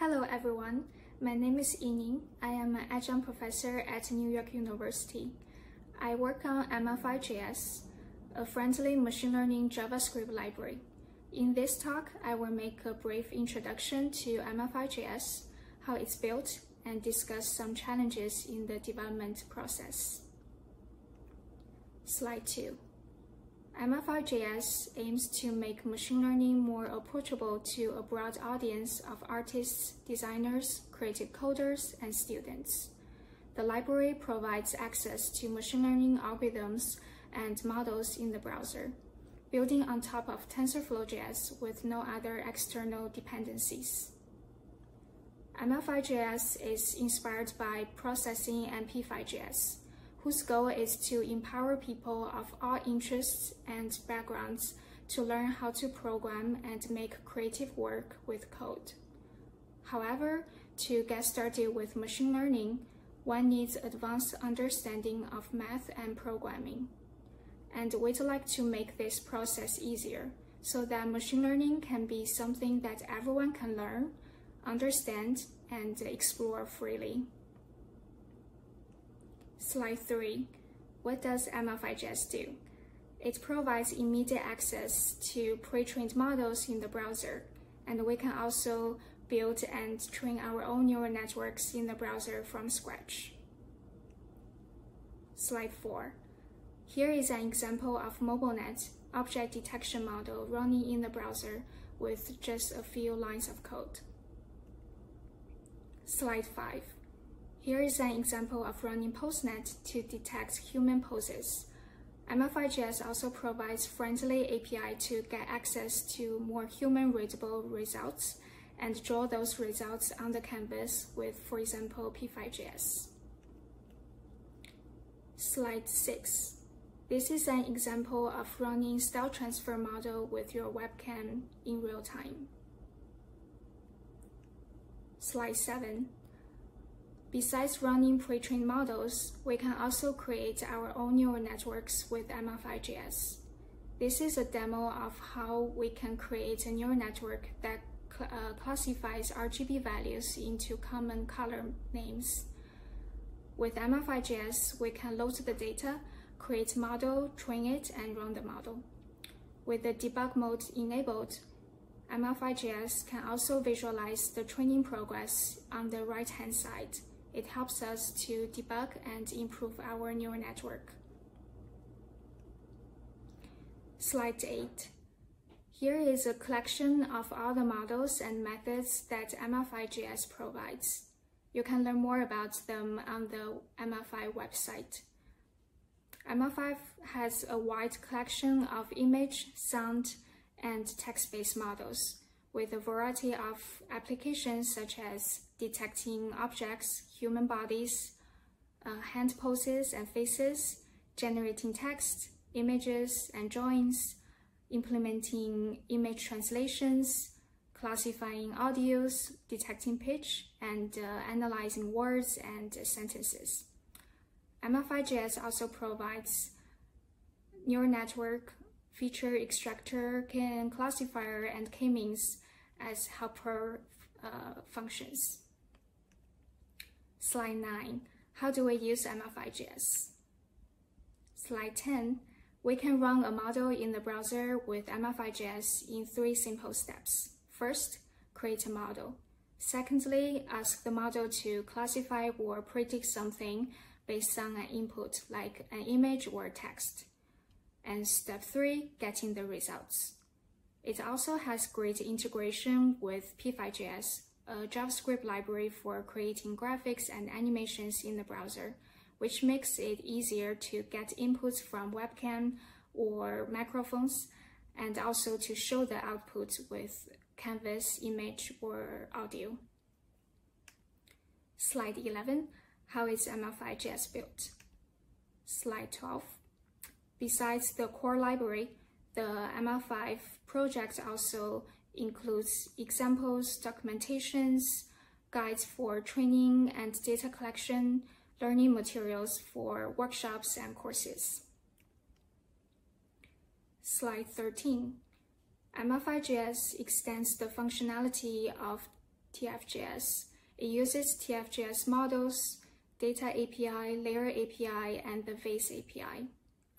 Hello everyone, my name is Yining. I am an adjunct professor at New York University. I work on ML5JS, a friendly machine learning JavaScript library. In this talk, I will make a brief introduction to ML5JS, how it's built, and discuss some challenges in the development process. Slide 2. ML5JS aims to make machine learning more approachable to a broad audience of artists, designers, creative coders, and students. The library provides access to machine learning algorithms and models in the browser, building on top of TensorFlow.js with no other external dependencies. ML5JS is inspired by processing and P5JS, whose goal is to empower people of all interests and backgrounds to learn how to program and make creative work with code. However, to get started with machine learning, one needs advanced understanding of math and programming. And we'd like to make this process easier so that machine learning can be something that everyone can learn, understand, and explore freely. Slide 3. What does ML5JS do? It provides immediate access to pre-trained models in the browser, and we can also build and train our own neural networks in the browser from scratch. Slide 4. Here is an example of MobileNet object detection model running in the browser with just a few lines of code. Slide 5. Here is an example of running PoseNet to detect human poses. ML5JS also provides friendly API to get access to more human-readable results and draw those results on the canvas with, for example, P5JS. Slide 6. This is an example of running style transfer model with your webcam in real time. Slide 7. Besides running pre-trained models, we can also create our own neural networks with ML5JS. This is a demo of how we can create a neural network that uh, classifies RGB values into common color names. With ML5JS, we can load the data, create model, train it, and run the model. With the debug mode enabled, ML5JS can also visualize the training progress on the right-hand side it helps us to debug and improve our neural network. Slide 8. Here is a collection of all the models and methods that ML5JS provides. You can learn more about them on the ML5 website. ML5 has a wide collection of image, sound, and text-based models with a variety of applications such as detecting objects, human bodies, uh, hand poses and faces, generating text, images and drawings, implementing image translations, classifying audios, detecting pitch, and uh, analyzing words and sentences. ML5JS also provides neural network, feature extractor, KNN classifier, and k-means as helper uh, functions. Slide 9. How do we use ML5JS? Slide 10. We can run a model in the browser with ML5JS in three simple steps. First, create a model. Secondly, ask the model to classify or predict something based on an input like an image or text. And step 3, getting the results. It also has great integration with P5JS, a JavaScript library for creating graphics and animations in the browser, which makes it easier to get inputs from webcam or microphones, and also to show the output with canvas, image, or audio. Slide 11, how is ML5JS built? Slide 12, besides the core library, the ML5 project also includes examples, documentations, guides for training and data collection, learning materials for workshops and courses. Slide 13. ML5JS extends the functionality of TFJS. It uses TFJS models, Data API, Layer API, and the Vase API.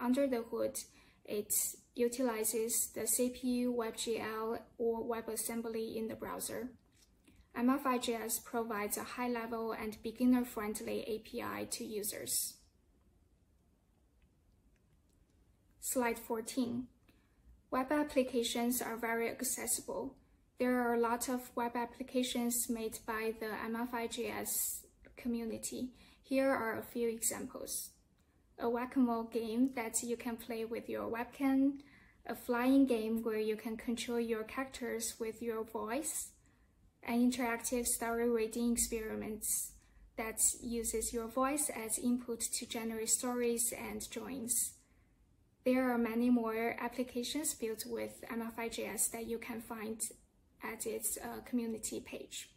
Under the hood, it utilizes the CPU, WebGL, or WebAssembly in the browser. ML5JS provides a high-level and beginner-friendly API to users. Slide 14. Web applications are very accessible. There are a lot of web applications made by the ML5JS community. Here are a few examples. A whack-a-mole game that you can play with your webcam, a flying game where you can control your characters with your voice, an interactive story reading experiments that uses your voice as input to generate stories and drawings. There are many more applications built with ML5JS that you can find at its uh, community page.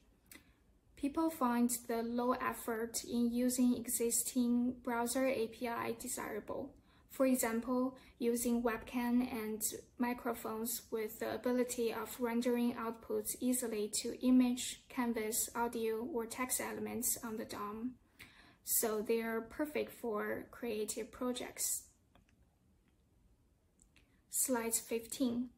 People find the low effort in using existing browser API desirable. For example, using webcam and microphones with the ability of rendering outputs easily to image, canvas, audio, or text elements on the DOM. So they are perfect for creative projects. Slide 15.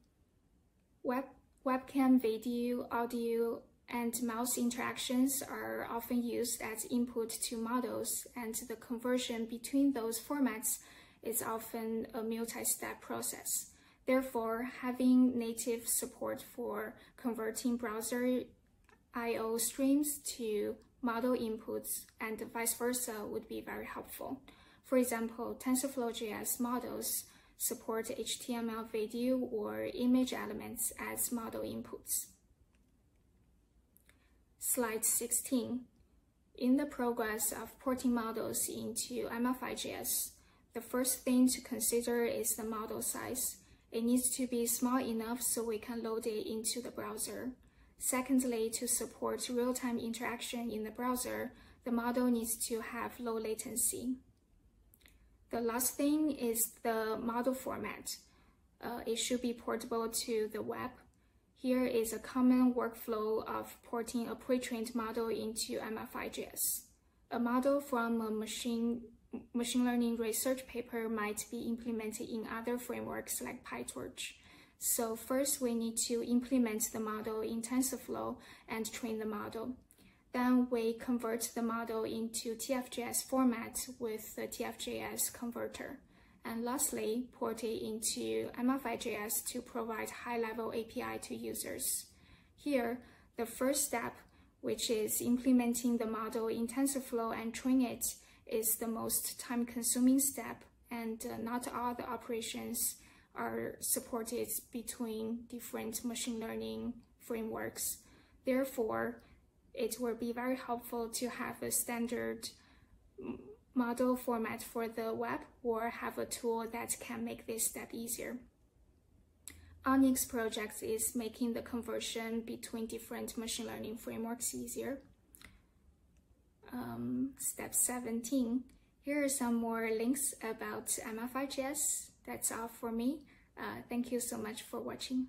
Web, webcam video, audio, and mouse interactions are often used as input to models, and the conversion between those formats is often a multi-step process. Therefore, having native support for converting browser I.O. streams to model inputs and vice versa would be very helpful. For example, TensorFlow.js models support HTML video or image elements as model inputs. Slide 16. In the progress of porting models into ML5JS, the first thing to consider is the model size. It needs to be small enough so we can load it into the browser. Secondly, to support real-time interaction in the browser, the model needs to have low latency. The last thing is the model format. Uh, it should be portable to the web. Here is a common workflow of porting a pre-trained model into ML5JS. A model from a machine, machine learning research paper might be implemented in other frameworks like PyTorch. So first we need to implement the model in TensorFlow and train the model. Then we convert the model into TFJS format with the TFJS converter. And lastly, port it into ML5JS to provide high-level API to users. Here, the first step, which is implementing the model in TensorFlow and train it, is the most time-consuming step, and uh, not all the operations are supported between different machine learning frameworks. Therefore, it will be very helpful to have a standard model format for the web or have a tool that can make this step easier. ONNX project is making the conversion between different machine learning frameworks easier. Um, step 17. Here are some more links about ML5JS. That's all for me. Uh, thank you so much for watching.